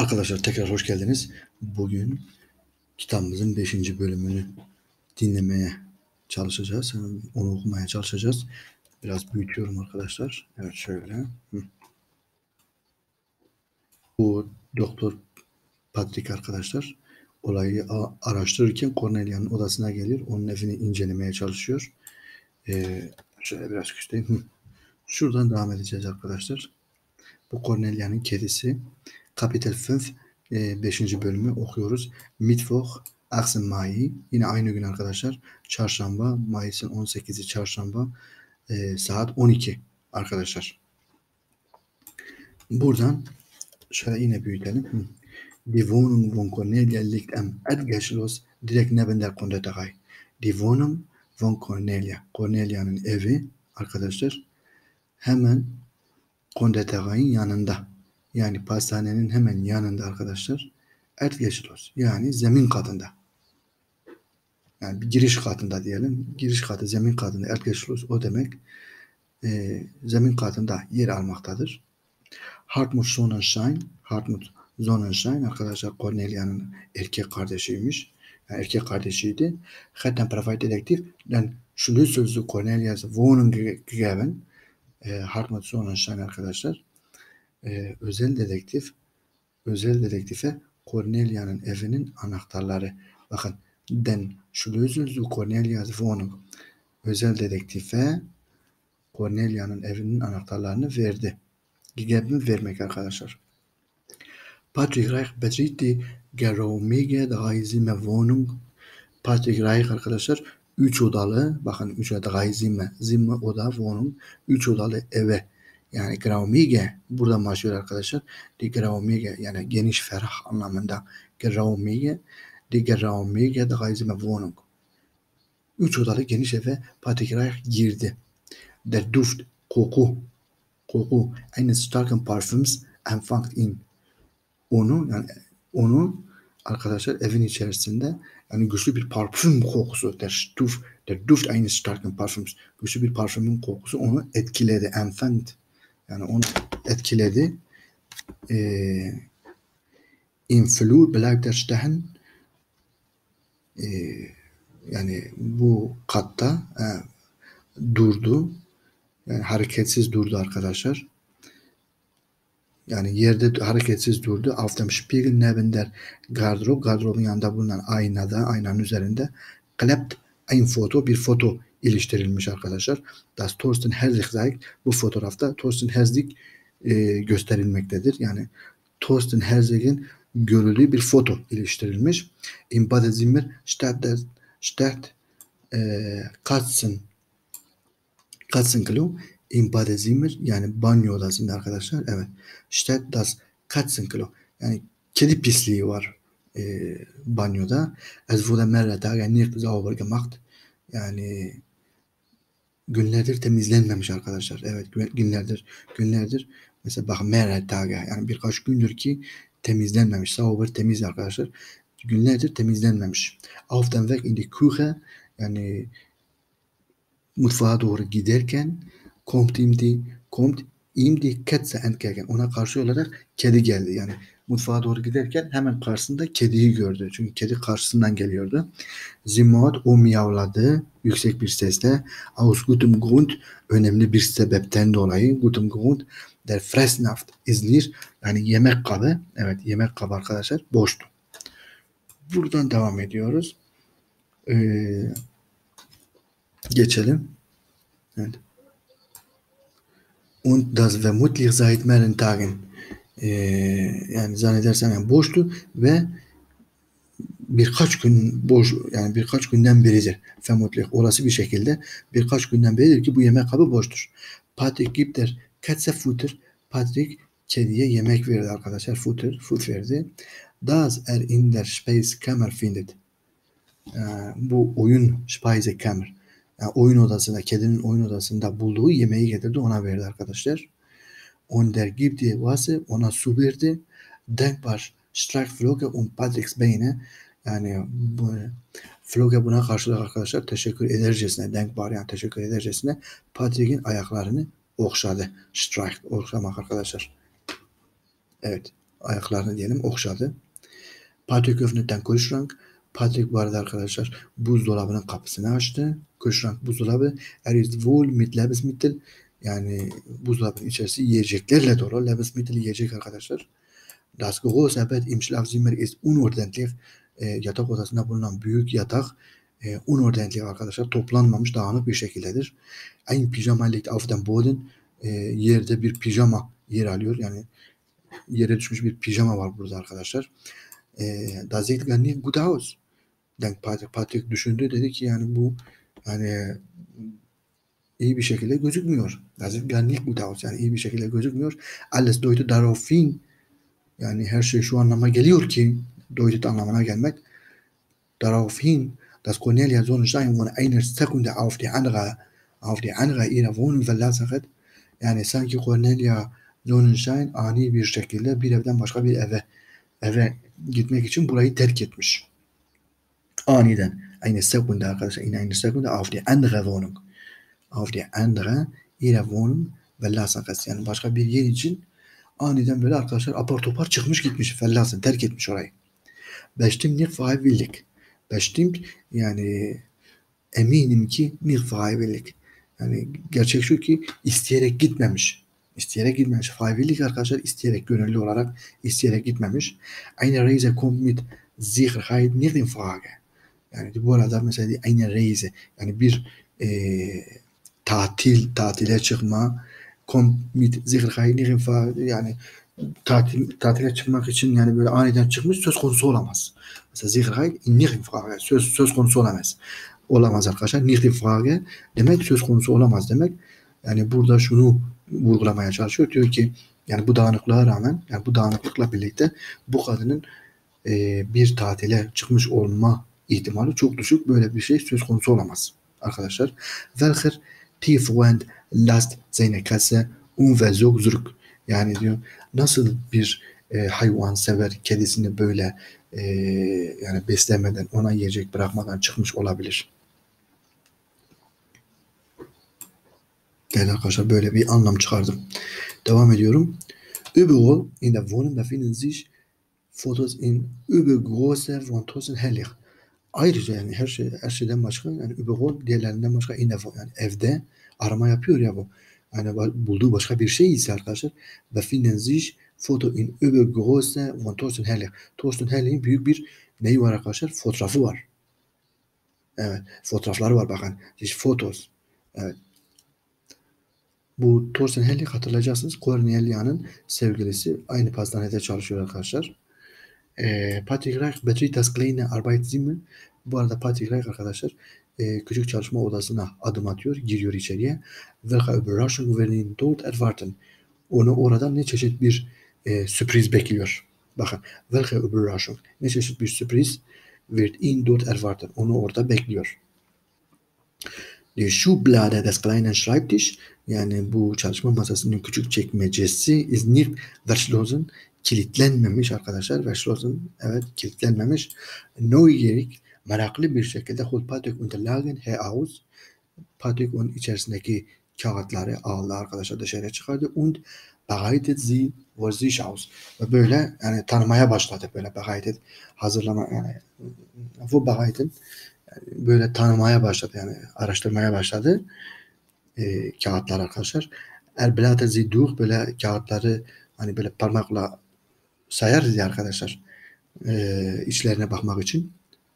Arkadaşlar tekrar hoş geldiniz. Bugün kitabımızın 5. bölümünü dinlemeye çalışacağız. Onu okumaya çalışacağız. Biraz büyütüyorum arkadaşlar. Evet şöyle. Bu Doktor Patrick arkadaşlar olayı araştırırken Cornelia'nın odasına gelir. Onun evini incelemeye çalışıyor. Ee, şöyle biraz küsteyim. Şuradan devam edeceğiz arkadaşlar. Bu Cornelia'nın kedisi. Kapitel 5 5. E, bölümü okuyoruz. Mittwoch 8 Mai yine aynı gün arkadaşlar. Çarşamba Mayıs'ın 18'i çarşamba e, saat 12 arkadaşlar. Buradan şöyle yine büyütelim. Die Wohnung von Cornelia liegt am Erdgeschoss direkt neben der Konditorei. Die Wohnung von Cornelia. Cornelia'nın evi arkadaşlar hemen Konditorei'nin yanında. Yani pastanenin hemen yanında arkadaşlar Erdgeschloss yani zemin katında. Yani bir giriş katında diyelim. Giriş katı zemin katında Erdgeschloss o demek e, zemin katında yer almaktadır. Hartmut Sonnenschein Hartmut Sonnenschein arkadaşlar Cornelia'nın erkek kardeşiymiş. Yani erkek kardeşiydi. Hatta Private Detektiv den Schlüssel zu Cornelias Wohnung gegeben. E, Hartmut Sonnenschein arkadaşlar e, özel dedektif özel dedektife Cornelia'nın evinin anahtarları. Bakın den Schlüssel zu Cornelia's Wohnung. Özel dedektife Cornelia'nın evinin anahtarlarını verdi. Gegeben vermek arkadaşlar. Patrick Reich betritt die geräumige dreizimmer Wohnung. Patrick Reich arkadaşlar 3 odalı bakın 3 odalı dreizimmer zimmer oda wohnung 3 odalı eve yani Graumige burada başlıyor arkadaşlar. Die Graumige yani geniş ferah anlamında Graumige Die Graumige Dreizimmer Wohnung. Üç odalı geniş eve Patrick girdi. Der Duft, koku, koku eines starken Parfüms empfängt ihn. Onu yani onu arkadaşlar evin içerisinde yani güçlü bir parfüm kokusu der Duft, der Duft eines starken Parfüms güçlü bir parfümün kokusu onu etkiledi. Empfängt yani onu etkiledi. Ee, Im Flur e, yani bu katta e, durdu. Yani hareketsiz durdu arkadaşlar. Yani yerde hareketsiz durdu. Auf dem Spiegel neben der gardırobun yanında bulunan aynada, aynanın üzerinde klebt ein foto, bir foto iliştirilmiş arkadaşlar. Das Thorsten Herzig zeigt. Bu fotoğrafta Thorsten Herzig e, gösterilmektedir. Yani Thorsten Herzig'in görüldüğü bir foto iliştirilmiş. In Badezimmer statt der statt e, Katzen Katzenklo in Badezimmer yani banyo odasında arkadaşlar. Evet. Statt das Katzenklo yani kedi pisliği var e, banyoda. Es wurde mehrere Tage nicht sauber gemacht. Yani günlerdir temizlenmemiş arkadaşlar. Evet günlerdir günlerdir mesela bak mehrere Tage yani birkaç gündür ki temizlenmemiş. Sauber temiz arkadaşlar. Günlerdir temizlenmemiş. Auf dem Weg in die Küche yani mutfağa doğru giderken kommt ihm die kommt ihm die Katze entgegen. Ona karşı olarak kedi geldi. Yani mutfağa doğru giderken hemen karşısında kediyi gördü. Çünkü kedi karşısından geliyordu. Zimot o miyavladı yüksek bir sesle. Aus gutem Grund önemli bir sebepten dolayı gutem Grund der Fressnaft izlir. Yani yemek kabı. Evet yemek kabı arkadaşlar boştu. Buradan devam ediyoruz. Ee, geçelim. Evet. Und das vermutlich seit mehreren Tagen e, yani zannedersem yani boştu ve birkaç gün boş yani birkaç günden beridir vermutlich olası bir şekilde birkaç günden beridir ki bu yemek kabı boştur. Patrick gibt der Katze Futter Patrick kediye yemek verdi arkadaşlar. Futter, food verdi. Das er in der Speisekammer findet. Ee, bu oyun Speisekammer. Yani oyun odasında, kedinin oyun odasında bulduğu yemeği getirdi ona verdi arkadaşlar. Und der gibt die Wasser ona su verdi. Denkbar Strike Floge und Patrick's Beine yani bu, Floge buna karşılık arkadaşlar teşekkür edercesine denkbar yani teşekkür edercesine Patrick'in ayaklarını okşadı. Strike okşamak arkadaşlar. Evet. ayaklarını diyelim okşadı. Patrick öffnetten Kühlschrank. Patrick arada arkadaşlar buzdolabının kapısını açtı. Kühlschrank buzdolabı. Er ist wohl mit Lebensmittel. Yani buzdolabının içerisi yiyeceklerle dolu. Lebensmittel yiyecek arkadaşlar. Das große Bett im Schlafzimmer ist unordentlich. E, yatak odasında bulunan büyük yatak e, unordentlich arkadaşlar. Toplanmamış, dağınık bir şekildedir. Ein Pijama liegt auf dem Boden. E, yerde bir pijama yer alıyor. Yani yere düşmüş bir pijama var burada arkadaşlar. E, da sieht gar nicht gut aus. Denk Patrick, Patrick düşündü dedi ki yani bu yani iyi bir şekilde gözükmüyor. Sieht gar nicht gut. Yani iyi bir şekilde gözükmüyor. Alles deutet darauf hin. Yani her şey şu anlama geliyor ki deutet anlamına gelmek. Darauf hin, dass Cornelia Sonnenstein von einer Sekunde auf die andere auf die andere ihre Wohnung verlassen hat. Yani sanki Cornelia Sonnenstein ani bir şekilde bir evden başka bir eve eve gitmek için burayı terk etmiş. Aniden. Eine Sekunde arkadaşlar. In eine Sekunde auf die andere Wohnung. Auf die andere ihre Wohnung verlassen hat. Yani başka bir yer için aniden böyle arkadaşlar apar topar çıkmış gitmiş. Fellasın terk etmiş orayı. Bestimmt nicht freiwillig. Bestimmt yani eminim ki nicht freiwillig. Yani gerçek şu ki isteyerek gitmemiş. İsteyerek gitmemiş. Freiwillig arkadaşlar isteyerek gönüllü olarak isteyerek gitmemiş. Eine Reise kommt mit Sicherheit nicht in Frage. Yani bu arada mesela eine Reise yani bir e, tatil tatile çıkma kommt mit Sicherheit nicht in Frage yani tatil, tatile çıkmak için yani böyle aniden çıkmış söz konusu olamaz. Mesela nicht in Frage söz, söz konusu olamaz. Olamaz arkadaşlar. Nicht in Frage demek söz konusu olamaz demek. Yani burada şunu vurgulamaya çalışıyor. Diyor ki yani bu dağınıklığa rağmen yani bu dağınıklıkla birlikte bu kadının e, bir tatile çıkmış olma ihtimali çok düşük. Böyle bir şey söz konusu olamaz arkadaşlar. Welcher tiefwend last seine Katze unversorgt zurück. Yani diyor nasıl bir e, hayvan sever kedisini böyle e, yani beslemeden ona yiyecek bırakmadan çıkmış olabilir. Değerli arkadaşlar böyle bir anlam çıkardım. Devam ediyorum. Überall in der Wohnung befinden sich Fotos in übergroße Frontosen herrlich. Ayrıca yani her şey her şeyden başka yani überall diğerlerinden başka in der yani evde arama yapıyor ya bu. Yani bulduğu başka bir şey ise arkadaşlar befinden sich Foto in übergroße Frontosen herrlich. Thorsten Herrlich'in büyük bir neyi var arkadaşlar? Fotoğrafı var. Evet. Fotoğrafları var bakın. İşte fotos. Evet. Bu Thorsten Hellig hatırlayacaksınız. Cornelia'nın sevgilisi. Aynı pastanede çalışıyor arkadaşlar. E, Patrick Reich betreut das kleine Arbeitszimmer. Bu arada Patrick Reich arkadaşlar e, küçük çalışma odasına adım atıyor. Giriyor içeriye. Welche Überraschung werden dort erwarten? Onu orada ne çeşit bir e, sürpriz bekliyor. Bakın. Welche Überraschung? Ne çeşit bir sürpriz wird ihn dort erwarten? Onu orada bekliyor. Die Schublade des kleinen Schreibtisch yani bu çalışma masasının küçük çekmecesi is nicht verschlossen kilitlenmemiş arkadaşlar. Verschlossen evet kilitlenmemiş. Neugierig meraklı bir şekilde holt Patrick Unterlagen heraus. Patrick onun içerisindeki kağıtları aldı arkadaşlar dışarıya çıkardı und bereitet sie vor sich aus. Ve böyle yani tanımaya başladı böyle bereitet hazırlama yani bu yani böyle tanımaya başladı yani araştırmaya başladı e, kağıtlar arkadaşlar. Erbelate zidur böyle kağıtları hani böyle parmakla sayarız ya arkadaşlar e, içlerine bakmak için.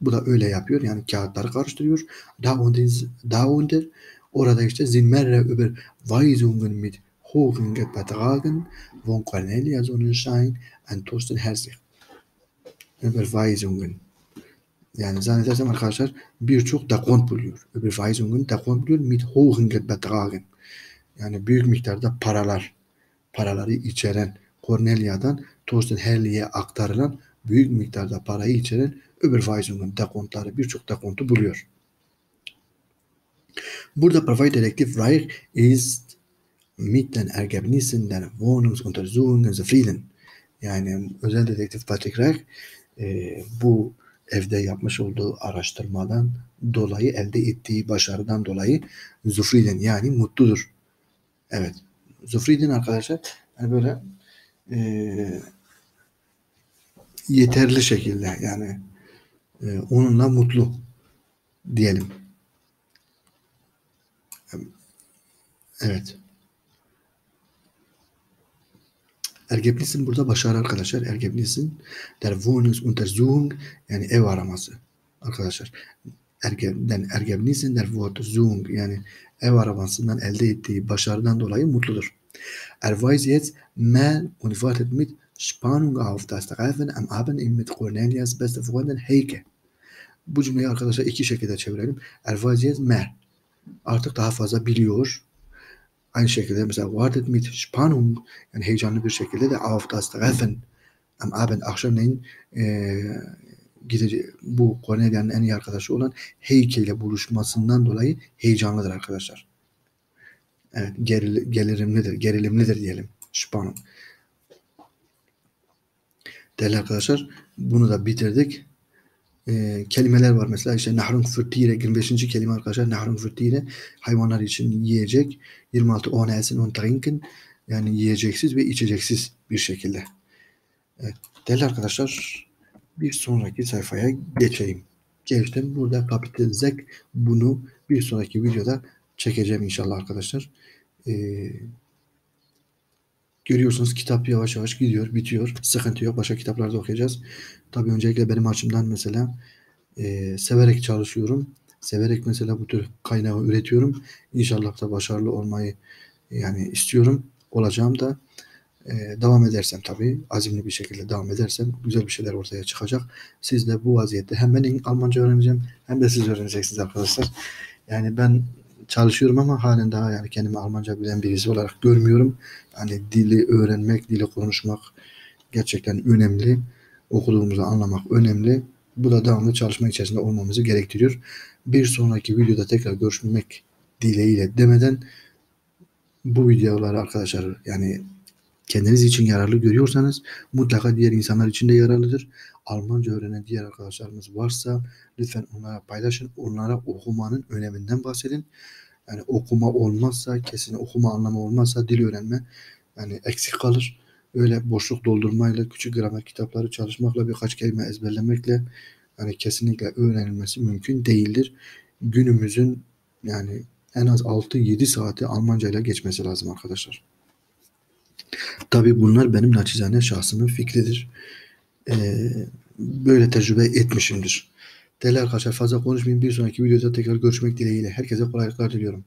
Bu da öyle yapıyor. Yani kağıtları karıştırıyor. Da unter, da unter orada işte zinmerre über Weisungen mit hohen Betragen von Cornelia Sonnenschein und Thorsten Herzig. Über Weisungen. Yani zannedersem arkadaşlar birçok dekont buluyor. Öbür Weisungen dekont buluyor mit hohen Betragen. Yani büyük miktarda paralar, paraları içeren Cornelia'dan Thorsten Herli'ye aktarılan büyük miktarda parayı içeren öbür Weisungen dekontları birçok dekontu buluyor. Burada Privatdetektiv Reich ist mit den Ergebnissen der Wohnungsuntersuchungen zufrieden. Yani özel dedektif Patrick Reich e, bu evde yapmış olduğu araştırmadan dolayı elde ettiği başarıdan dolayı zufriden yani mutludur. Evet. Zufriden arkadaşlar yani böyle e, yeterli şekilde yani e, onunla mutlu diyelim. Evet. Ergebnisin burada başarı arkadaşlar. Ergebnisin der Wohnungsuntersuchung yani ev araması arkadaşlar. Ergebden Ergebnisin der Wohnungssuchung yani ev aramasından elde ettiği başarıdan dolayı mutludur. Er weiß jetzt mehr und wartet mit Spannung auf das Treffen am Abend mit Cornelias beste Freundin Heike. Bu cümleyi arkadaşlar iki şekilde çevirelim. Er weiß jetzt mehr. Artık daha fazla biliyor. Aynı şekilde mesela wartet mit Spannung yani heyecanlı bir şekilde de auf das Treffen am Abend akşamleyin e, gidecek bu Cornelia'nın en iyi arkadaşı olan Heike ile buluşmasından dolayı heyecanlıdır arkadaşlar. Evet, geril, gerilimlidir, gerilimlidir diyelim. Spannung. Değerli arkadaşlar, bunu da bitirdik. Ee, kelimeler var mesela işte nahrun fırtire 25. kelime arkadaşlar nahrun fırtire hayvanlar için yiyecek 26 on essen und trinken yani yiyeceksiz ve içeceksiz bir şekilde. Evet, değerli arkadaşlar bir sonraki sayfaya geçeyim. Geçtim. Burada kapitel zek bunu bir sonraki videoda çekeceğim inşallah arkadaşlar. Ee, görüyorsunuz kitap yavaş yavaş gidiyor, bitiyor. Sıkıntı yok. Başka kitaplarda okuyacağız. Tabii öncelikle benim açımdan mesela e, severek çalışıyorum. Severek mesela bu tür kaynağı üretiyorum. İnşallah da başarılı olmayı yani istiyorum. Olacağım da e, devam edersem tabii azimli bir şekilde devam edersem güzel bir şeyler ortaya çıkacak. Siz de bu vaziyette hem ben Almanca öğreneceğim hem de siz öğreneceksiniz arkadaşlar. Yani ben çalışıyorum ama halen daha yani kendimi Almanca bilen birisi olarak görmüyorum. Yani dili öğrenmek, dili konuşmak gerçekten önemli. Okuduğumuzu anlamak önemli. Bu da devamlı çalışma içerisinde olmamızı gerektiriyor. Bir sonraki videoda tekrar görüşmek dileğiyle demeden bu videoları arkadaşlar yani kendiniz için yararlı görüyorsanız mutlaka diğer insanlar için de yararlıdır. Almanca öğrenen diğer arkadaşlarımız varsa lütfen onlara paylaşın. Onlara okumanın öneminden bahsedin. Yani okuma olmazsa, kesin okuma anlamı olmazsa dil öğrenme yani eksik kalır. Öyle boşluk doldurmayla, küçük gramer kitapları çalışmakla, birkaç kelime ezberlemekle yani kesinlikle öğrenilmesi mümkün değildir. Günümüzün yani en az 6-7 saati Almanca ile geçmesi lazım arkadaşlar. Tabi bunlar benim naçizane şahsımın fikridir. Ee, böyle tecrübe etmişimdir. Değerli arkadaşlar fazla konuşmayayım. Bir sonraki videoda tekrar görüşmek dileğiyle. Herkese kolaylıklar diliyorum.